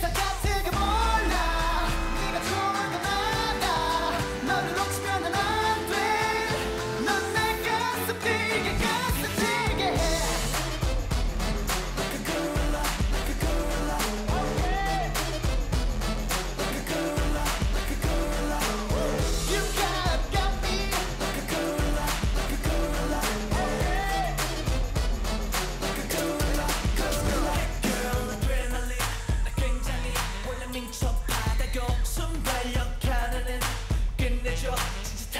there's a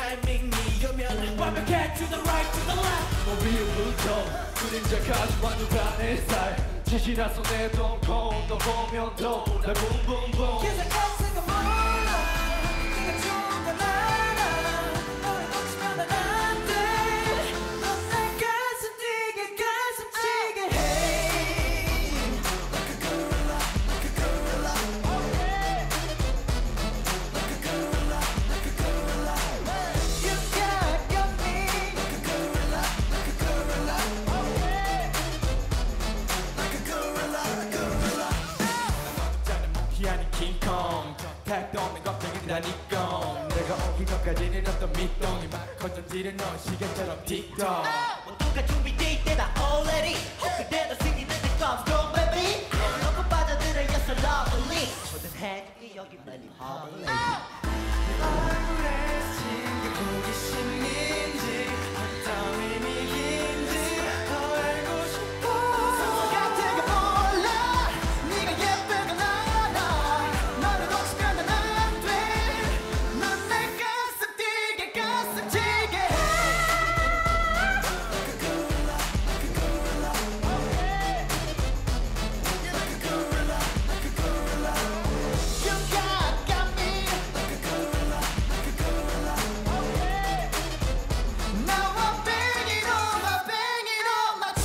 타이밍이면 완벽해 to the right to the left. 뭐 위부터 그림자까지 완벽한 내 스타일 지시나 손에 덩콩 더 보면 더날 붐붐붐 계속 택도 없는 걱정이라니까. 내가 오기 전까지는 어떤 밑동이 막 커져지는 넌 시계처럼 틱톡. 모두가 준비돼 있대다 already. 그대로 승리는 the come strong baby. 너를 놓고 빠져들어 you're so lovely 모든 해적이 여기 빨리 허블레 얼굴에